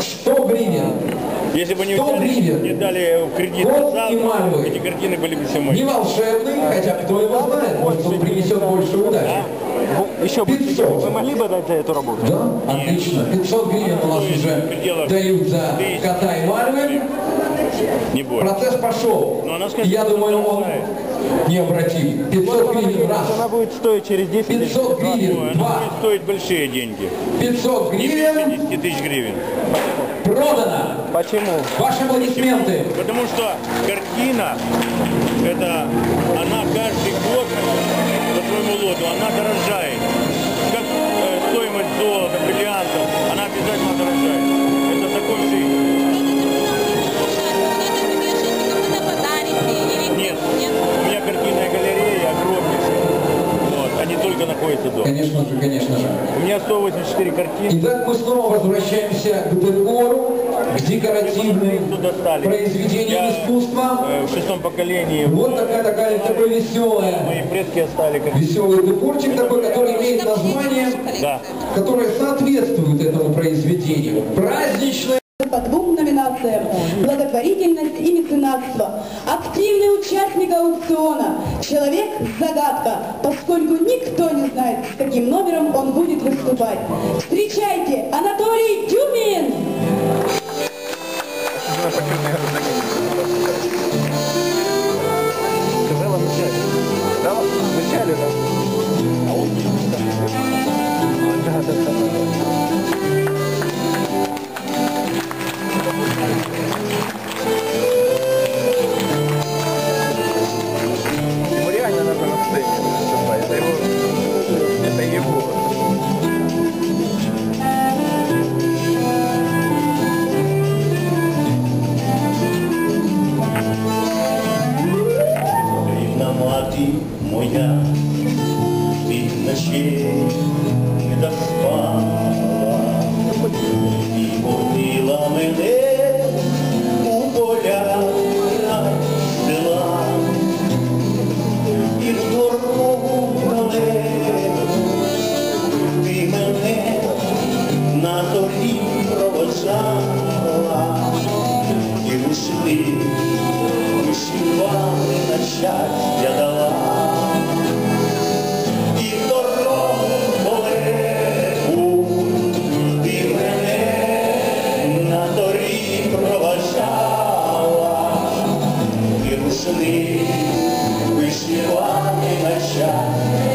100 гривен. Если бы не, 100 взяли, гривен. не дали в кредит эти картины были бы все Не мои. волшебный, хотя кто его знает, может он принесет больше удачи. Еще бы, 500. вы могли бы дать за эту работу? Да, отлично. 500 гривен у нас уже дают за кота и мальвы. Не больше. Процесс пошел. Ну, она скажет, я думаю, она он знает. необратим. 500 гривен раз. Она будет стоить через 10 лет. 500 Ой, гривен она два. будет стоить большие деньги. 500 Не гривен 50 тысяч гривен. продано. Почему? Ваши аплодисменты. Потому что картина, это она каждый год по своему лоту, она дорожает. Только находятся дома. Конечно же, конечно же. У меня 184 картины. Итак, мы снова возвращаемся к декору, к декоративным произведениям Я, искусства. э, в шестом поколении Вот такая такая такое веселая, мои предки оставили картины. веселый декорчик такой, который имеет название, Да. которое соответствует этому произведению. Праздничное. по двум номинациям «Благотворительность и меценатство». Активный участник аукциона. Человек-загадка, поскольку никто не знает, с каким номером он будет выступать. Встречайте, Анатолий Дюмин! І рушни вишивали на щастя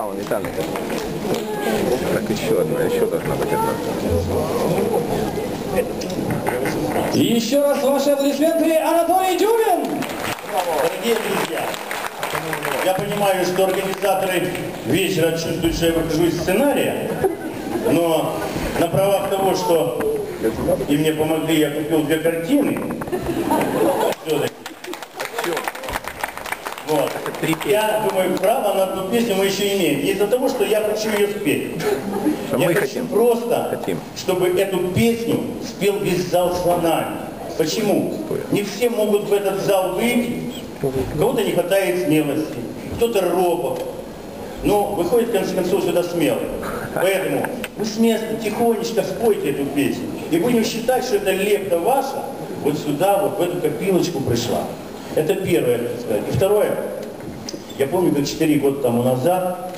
Браво, Виталий. Так, еще одна, еще должна быть одна. И еще раз ваши аплодисменты Анатолий Дюмин. Дорогие друзья, я понимаю, что организаторы вечера что я выхожу из сценария, но на правах того, что и мне помогли, я купил две картины. Все-таки. Вот. Я думаю, право на одну песню мы еще имеем. Из-за того, что я хочу ее спеть. А я мы хочу хотим. просто, Хотим. чтобы эту песню спел весь зал слонами. Почему? Не все могут в этот зал выйти. Кого-то не хватает смелости, кто-то робок. Но выходит, в конце концов, сюда смелый. Поэтому вы с места тихонечко спойте эту песню. И будем считать, что эта лепта ваша вот сюда, вот в эту копилочку пришла. Это первое, так сказать. И второе, я помню, как 4 года тому назад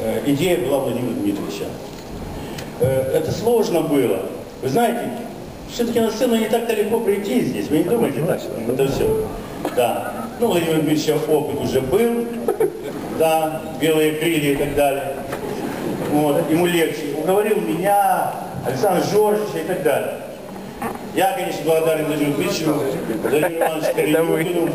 э, идея была Владимира Дмитриевича. Э, это сложно было. Вы знаете, все-таки на сцену не так-то легко прийти здесь. Вы не думаете так? Это все. Да. Ну, Владимир Дмитриевича опыт уже был. Да, белые крылья и так далее. Вот, ему легче. Уговорил меня, Александра Жоржича и так далее. Я, конечно, благодарен Владимиру Дмитриевичу, Владимиру Ивановичу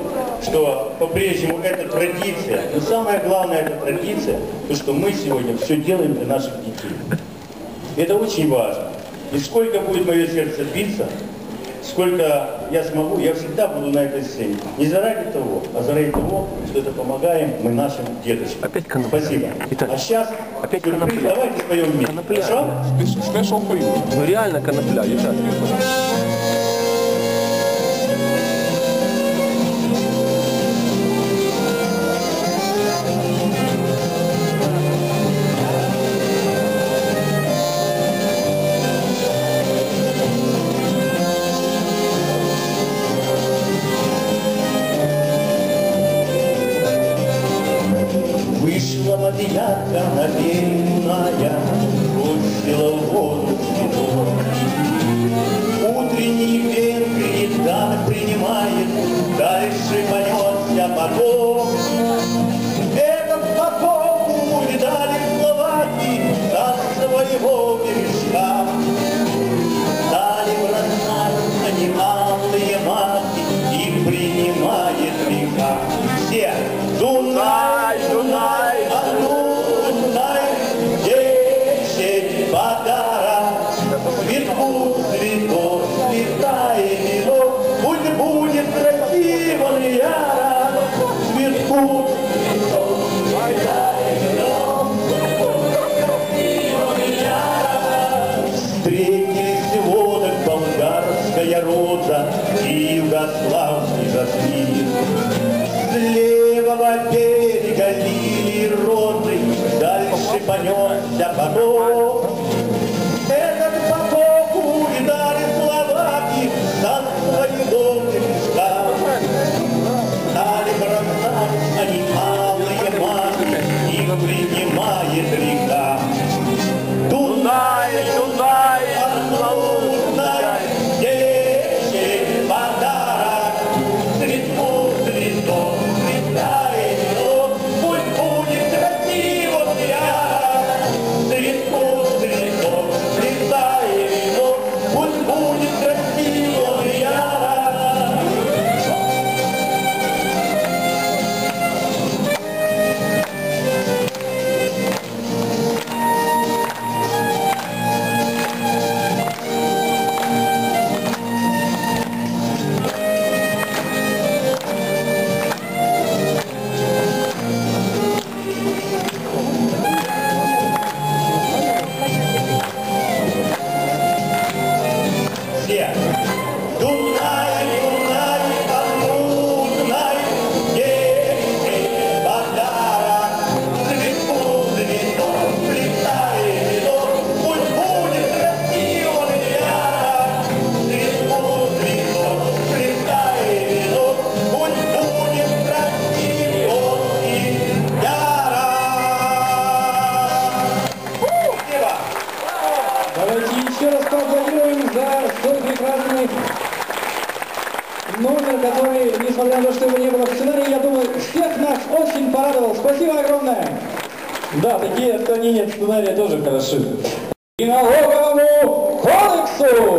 что по-прежнему это традиция. Но самое главное, это традиция, то, что мы сегодня все делаем для наших детей. Это очень важно. И сколько будет мое сердце биться, сколько я смогу, я всегда буду на этой сцене. Не заради того, а заради того, что это помогаем мы нашим дедушкам. Опять конопля. Спасибо. Итак, а сейчас опять сюрприз. конопля. Давайте споем вместе. Конопля. Хорошо? You. Ну реально конопля, ребят. Мадьярка наверное, бросила в воду Встретились водок болгарская роза и югославский жасмин. С левого берега лилии розы, дальше понесся поток. Павлович, спасибо огромное. Да, такие отклонения в тоже хороши. И налоговому кодексу!